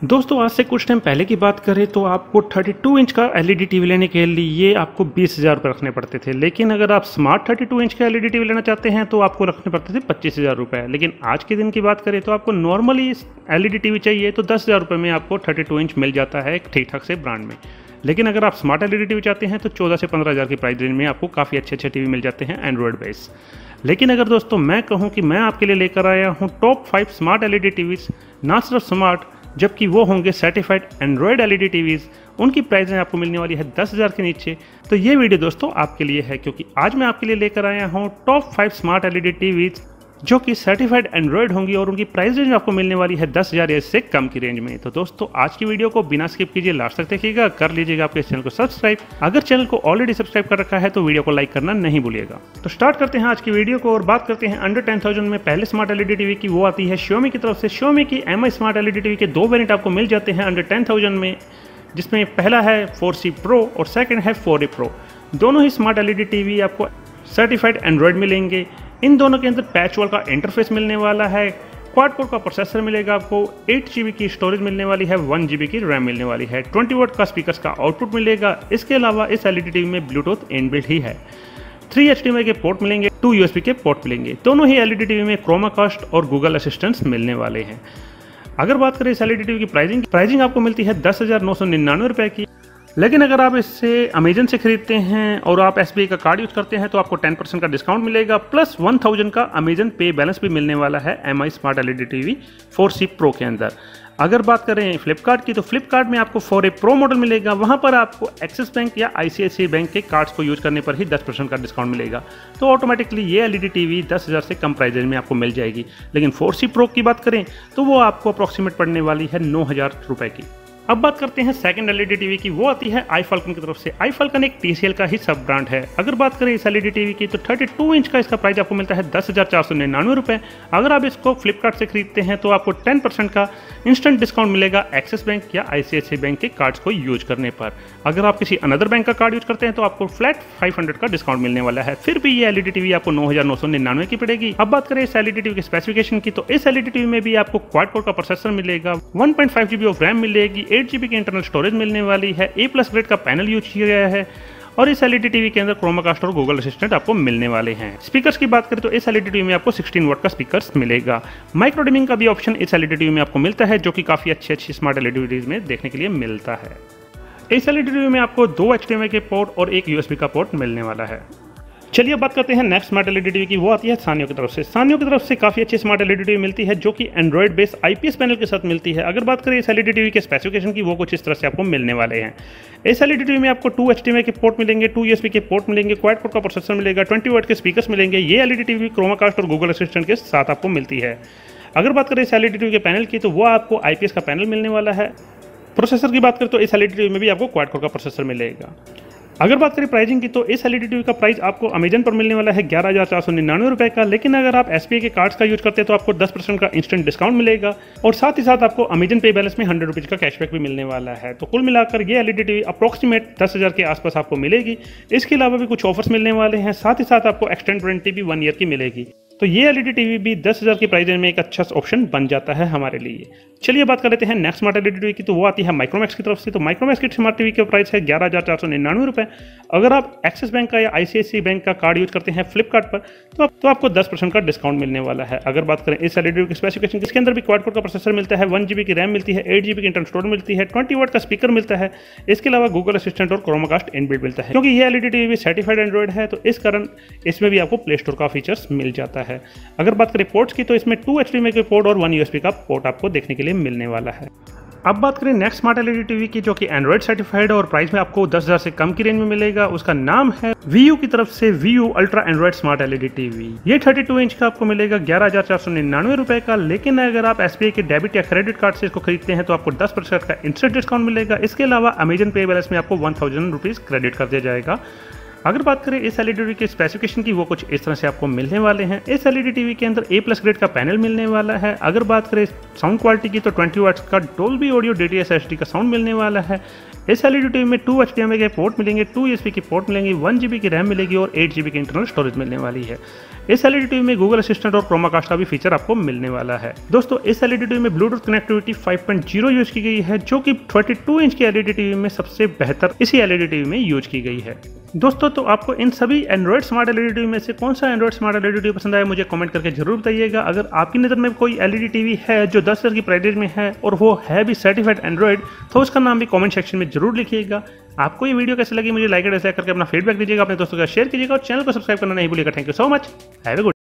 दोस्तों, आज से कुछ टाइम पहले की बात करें तो आपको 32 इंच का एलईडी टीवी लेने के लिए आपको बीस हज़ार रुपये रखने पड़ते थे। लेकिन अगर आप स्मार्ट 32 इंच का एलईडी टीवी लेना चाहते हैं तो आपको रखने पड़ते थे पच्चीस हज़ार रुपये लेकिन आज के दिन की बात करें तो आपको नॉर्मली एलईडी टीवी चाहिए तो दस हज़ार रुपये में आपको थर्टी इंच मिल जाता है ठीक ठाक से ब्रांड में। लेकिन अगर आप स्मार्ट एल टीवी चाहते हैं तो चौदह से पंद्रह हज़ार की प्राइस रेंज में आपको काफ़ी अच्छे अच्छे टीवी मिल जाते हैं एंड्रॉयड बेस लेकिन अगर दोस्तों, मैं कहूँ कि मैं आपके लिए लेकर आया हूँ top five smart L E ना सिर्फ़ स्मार्ट जबकि वो होंगे सर्टिफाइड एंड्रॉयड एलईडी टीवीज़ उनकी प्राइस आपको मिलने वाली है दस हज़ार के नीचे। तो ये वीडियो दोस्तों आपके लिए है, क्योंकि आज मैं आपके लिए लेकर आया हूँ top five smart LED TVs जो कि सर्टिफाइड एंड्रॉयड होंगी और उनकी प्राइस रेंज आपको मिलने वाली है दस हज़ार इससे कम की रेंज में। तो दोस्तों, आज की वीडियो को बिना स्किप कीजिए लास्ट तक देखिएगा, कर लीजिएगा आपके चैनल को सब्सक्राइब अगर चैनल को ऑलरेडी सब्सक्राइब कर रखा है तो वीडियो को लाइक करना नहीं भूलिएगा। तो स्टार्ट करते हैं आज की वीडियो को और बात करते हैं अंडर टेन थाउज़ेंड में पहले स्मार्ट एलईडी टीवी की। वो आती है शोमी की तरफ़ से। शोमी की एम स्मार्ट एलईडी टीवी के दो वेरियंट आपको मिल जाते हैं अंडर टेन थाउज़ेंड में, जिसमें पहला है फोर सी प्रो और सेकेंड है फोर ए प्रो दोनों ही स्मार्ट एलईडी टीवी आपको सर्टिफाइड एंड्रॉयड मिलेंगे। इन दोनों के अंदर पैच वॉल का इंटरफेस मिलने वाला है क्वाड कोर का प्रोसेसर मिलेगा आपको एट जी की स्टोरेज मिलने वाली है वन जी की रैम मिलने वाली है ट्वेंटी वोट का स्पीकर का आउटपुट मिलेगा, इसके अलावा इस एलईडी टीवी में ब्लूटूथ इनबिल्ट ही है। थ्री एच के पोर्ट मिलेंगे टू यू के पोर्ट मिलेंगे, दोनों ही एलईडी टीवी में क्रोमाकास्ट और गूगल असिस्टेंट्स मिलने वाले हैं। अगर बात करें इस एल टीवी की प्राइसिंग प्राइसिंग आपको मिलती है दस हज़ार नौ सौ निन्यानवे रुपये की। लेकिन अगर आप इससे अमेजन से खरीदते हैं और आप SBI का कार्ड यूज़ करते हैं तो आपको 10 परसेंट का डिस्काउंट मिलेगा प्लस 1000 का अमेजन पे बैलेंस भी मिलने वाला है M I smart L E D T V four C pro के अंदर। अगर बात करें फ्लिपकार्ट की तो फ्लिपकार्ट में आपको फोर ए प्रो मॉडल मिलेगा। वहाँ पर आपको एक्सिस बैंक या ICICI बैंक के कार्ड्स को यूज़ करने पर ही 10 परसेंट का डिस्काउंट मिलेगा। तो ऑटोमेटिकली ये एल ई टीवी दस हज़ार से कम प्राइजेज में आपको मिल जाएगी। लेकिन फोर सी प्रो की बात करें तो वो आपको अप्रॉक्सीमेट पड़ने वाली है नौ हज़ार रुपये की। अब बात करते हैं सेकंड एलईडी टीवी की, वो आती है आई फाल्कन की तरफ़ से। आई फाल्कन एक टीसीएल का ही सब ब्रांड है। अगर बात करें इस एलईडी टीवी की तो 32 इंच का इसका प्राइस आपको मिलता है दस हज़ार चार सौ निन्यानवे रुपये अगर आप इसको फ्लिपकार्ट से खरीदते हैं तो आपको 10 परसेंट का इंस्टेंट डिस्काउंट मिलेगा एक्सिस बैंक या आईसीआईसी बैंक के कार्ड्स को यूज़ करने पर। अगर आप किसी अनदर बैंक का कार्ड यूज़ करते हैं तो आपको फ्लैट फाइव का डिस्काउंट मिलने वाला है। फिर भी ये एलईडी टीवी आपको नौ हज़ार नौ सौ निन्यानवे की पड़ेगी। अब बात करें इस एलईडी टीवी की स्पेसिफिकेशन की तो इस एलईडी टीवी में भी आपको क्वाड कोर का प्रोसेसर मिलेगा वन पॉइंट ऑफ़ रैम मिलेगी एट जीबी की इंटरनल स्टोरेज मिलने वाली है। ए प्लस ग्रेड का पैनल यूज़ किया गया है और इस एलईडी टीवी के अंदर क्रोमाकास्ट और गूगल असिस्टेंट आपको मिलने वाले हैं। स्पीकर्स की बात करें तो इस एलईडी टीवी में आपको 16 वोट का स्पीकर्स मिलेगा। माइक्रो डिमिंग का भी ऑप्शन इस एलईडी टीवी में आपको मिलता है, जो कि काफ़ी अच्छी अच्छी स्मार्ट एलईडी में देखने के लिए मिलता है। इस एलईडी टीवी में आपको दो एच के पोर्ट और एक यूएसबी का पोर्ट मिलने वाला है। चलिए बात करते हैं नेक्स्ट स्मार्ट एलईडी टीवी की। वो आती है सानियो की तरफ़ से। सानियो की तरफ़ से काफ़ी अच्छी स्मार्ट एलईडी टीवी मिलती है, जो कि एंड्रॉइड बेस आईपीएस पैनल के साथ मिलती है। अगर बात करें इस एलईडी टीवी के स्पेसिफिकेशन की, वो कुछ इस तरह से आपको मिलने वाले हैं। इस एलईडी टीवी में आपको टू एच के पोर्ट मिलेंगे टू यूएसबी के पोर्ट मिलेंगे क्वाइट पोर्ट का प्रोसेसर मिलेगा ट्वेंटी वाट के स्पीकर मिलेंगे। ये एलईडी टीवी क्रोमाकास्ट और गूगल असिस्टेंट के साथ आपको मिलती है। अगर बात करें इस एलईडी टीवी के पैनल की तो वो आपको आईपीएस का पैनल मिलने वाला है। प्रोसेसर की बात करें तो इस एलईडी टीवी में भी आपको क्वाइट कोर का प्रोसेसर मिलेगा। अगर बात करें प्राइसिंग की तो इस एल टीवी का प्राइस आपको अमेजन पर मिलने वाला है ग्यारह हज़ार चार सौ निन्यानवे रुपये का। लेकिन अगर आप एस के कार्ड्स का यूज़ करते हैं तो आपको दस परसेंट का इंस्टेंट डिस्काउंट मिलेगा। और साथ ही साथ आपको अमेजन पे बैलेंस में हंड्रेड रुपीज़ का कैशबैक भी मिलने वाला है। तो कुल मिलाकर ये एल टीवी अप्रोक्सीमेट दस हज़ार के आसपास आपको मिलेगी। इसके अलावा भी कुछ ऑफर्स मिलने वाले हैं। साथ ही साथ आपको एक्सटेंड वारंटी भी वन ईयर की मिलेगी। तो ये एलईडी टीवी भी दस हज़ार की प्राइस रेंज में एक अच्छा ऑप्शन बन जाता है हमारे लिए। चलिए बात कर लेते हैं नेक्स्ट स्मार्ट एलईडी टीवी की तो वो आती है माइक्रोमैक्स की तरफ़ से। तो माइक्रोमैक्स की स्मार्ट टीवी का प्राइस है ग्यारह हज़ार चार सौ निन्यानवे रुपये अगर आप एक्सिस बैंक का या आईसीआईसी बैंक का कार्ड यूज़ करते हैं फ्लिपकार्ट पर तो, आप, तो आपको दस परसेंट का डिस्काउंट मिलने वाला है। अगर बात करें इस एलईडी की स्पेसिफिकेशन इसके अंदर भी क्वाड कोड का प्रोसेसर मिलता है वन की रैम मिलती है एट की इंटर स्टोर मिलती है ट्वेंटी वाट का स्पीकर मिलता है इसके अलावा गूगल असिस्टेंट और क्रोमाकास्ट इनबिल्ट मिलता है। क्योंकि ये एलईडी टीवी सर्टिफाइड एंड्रॉइड है तो इस कारण इसमें भी आपको प्ले स्टोर का फीचर्स मिल जाता है। अगर बात करें पोर्ट्स की तो इसमें टू एच के पोर्ट और वन यूएसपी का पोर्ट आपको देखने के लिए मिलने वाला है। अब बात करें नेक्स्ट स्मार्ट एलईडी टीवी की, जो कि एंड्रॉइड सर्टिफाइड और प्राइस में आपको दस हज़ार से कम की रेंज में मिलेगा। उसका नाम है वीयू की तरफ़ से Vu ultra Android smart LED TV ये 32 इंच का आपको मिलेगा, ग्यारह रुपए का। लेकिन अगर आप एसबीआई के डेबिट या क्रेडिट कार्ड से इसको खरीदते हैं तो आपको दस का इंस्टेंट डिस्काउंट मिलेगा। इसके अलावा अमेजन पे बैलेंस में आपको वन थाउज़ेंड क्रेडिट कर दिया जाएगा। अगर बात करें इस एलईडी टीवी के स्पेसिफिकेशन की, वो कुछ इस तरह से आपको मिलने वाले हैं। इस एलईडी टीवी के अंदर ए प्लस ग्रेड का पैनल मिलने वाला है। अगर बात करें साउंड क्वालिटी की तो 20 वाट्स का dol Dolby audio D T का साउंड मिलने वाला है। इस एलईडी टीवी में टू एच के पोर्ट मिलेंगे टू एस की पोर्ट मिलेंगे वन जी बी की रैम मिलेगी और एट जी बी की इंटरनल स्टोरेज मिलने वाली है। इस एलईडी टीवी में गूगल असिस्टेंट और क्रोमाकास्ट का भी फीचर आपको मिलने वाला है। दोस्तों इस एलईडी टीवी में ब्लूटूथ कनेक्टिविटी 5.0 यूज़ की गई है, जो कि 32 इंच की एलईडी टीवी में सबसे बेहतर इसी एलईडी टीवी में यूज़ की गई है। दोस्तों तो आपको इन सभी एंड्रॉइड स्मार्ट एलईडी टीवी में से कौन सा एंड्रॉइड स्मार्ट एलईडी टीवी पसंद आया, मुझे कमेंट करके ज़रूर बताइएगा। अगर आपकी नज़र में कोई एलईडी टीवी है जो दस हज़ार की प्राइडेज में है और वो है भी सर्टिफाइड एंड्रॉइड तो उसका नाम भी कमेंट सेक्शन में ज़रूर लिखिएगा। आपको ये वीडियो कैसे लगी, मुझे लाइक एंड डिसलाइक करके अपना फीडबैक दीजिएगा। अपने दोस्तों का शेयर कीजिएगा और चैनल को सब्सक्राइब करना नहीं भूलिएगा। Thank you so much have a good